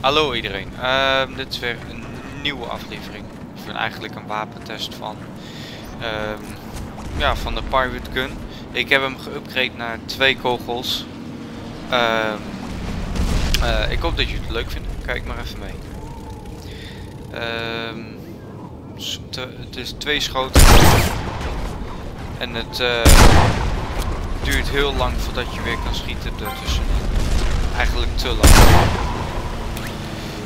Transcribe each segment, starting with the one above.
Hallo iedereen, Ehm, dit is weer een nieuwe aflevering. Of eigenlijk een wapentest van, ehm, ja, van de Pirate Gun. Ik heb hem geüpgrade naar twee kogels. Ehm, eh, ik hoop dat jullie het leuk vinden. Kijk maar even mee. Het is twee schoten. En het eh, duurt heel lang voordat je weer kan schieten ertussen. Eigenlijk te lang.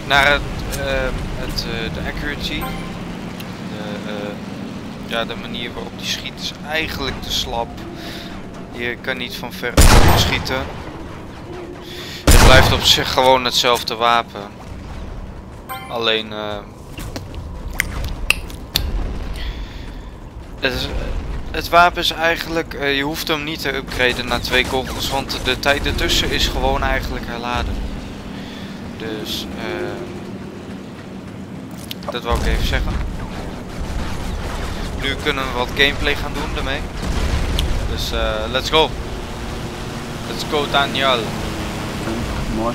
Naar het, ehm, het, eh, de accuracy. Eh, ja, de manier waarop die schiet is eigenlijk te slap. Je kan niet van ver schieten. Het blijft op zich gewoon hetzelfde wapen. Alleen... eh, het, het wapen is eigenlijk... eh, je hoeft hem niet te upgraden naar twee kogels. Want de tijd ertussen is gewoon eigenlijk herladen. Dus... eh, dat wou ik even zeggen. Nu kunnen we wat gameplay gaan doen ermee. Dus eh, let's go. Let's go Daniel. Mooi.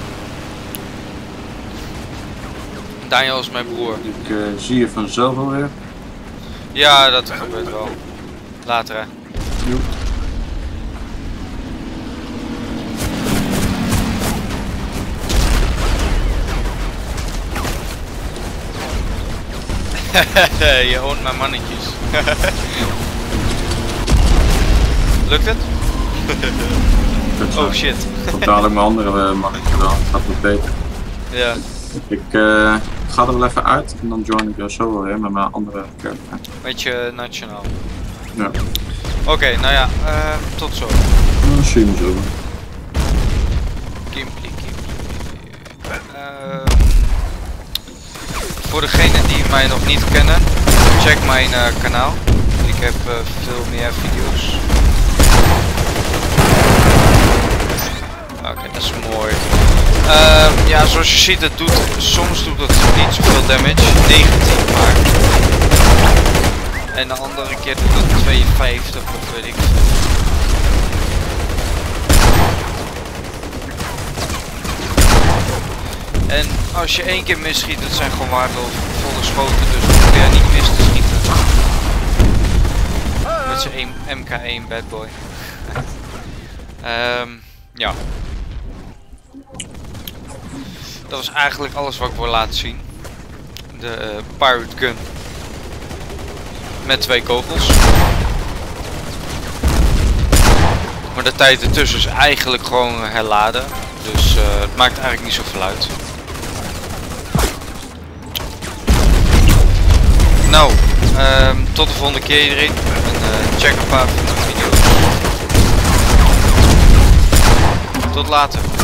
Daniel is mijn broer. Ik eh, zie je vanzelf alweer. Ja, dat gebeurt wel. Later hè. Joep. je hoort mijn mannetjes. Lukt het? Oh shit. Totaal ook mijn andere eh, mannetje wel. Het gaat wat beter. Ja. Ik eh, ga er wel even uit en dan join ik er zo weer met mijn andere character. Beetje nationaal. Ja, Oké, nou ja, eh, tot zo. me zo. Gameplay. Voor degenen die mij nog niet kennen, check mijn eh, kanaal. Ik heb eh, veel meer video's. Oké, dat is mooi. Ehm, ja, zoals je ziet, het doet, soms doet het niet zoveel damage, 19 maar. En de andere keer doet het 52 of weet ik veel. En als je één keer misschiet, het zijn gewoon waardevolle schoten, dus je niet mis te schieten. Met zijn MK1 bad boy. Ehm, ja. Dat was eigenlijk alles wat ik wil laten zien. De eh, Pirate Gun. Met twee kogels. Maar de tijd ertussen is eigenlijk gewoon herladen. Dus eh, het maakt eigenlijk niet zoveel uit. Nou, ehm, tot de volgende keer iedereen. En eh, check een paar van de video's. Tot later.